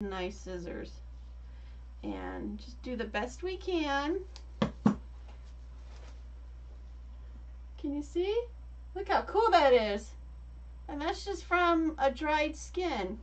nice scissors and just do the best we can. Can you see? Look how cool that is. And that's just from a dried skin.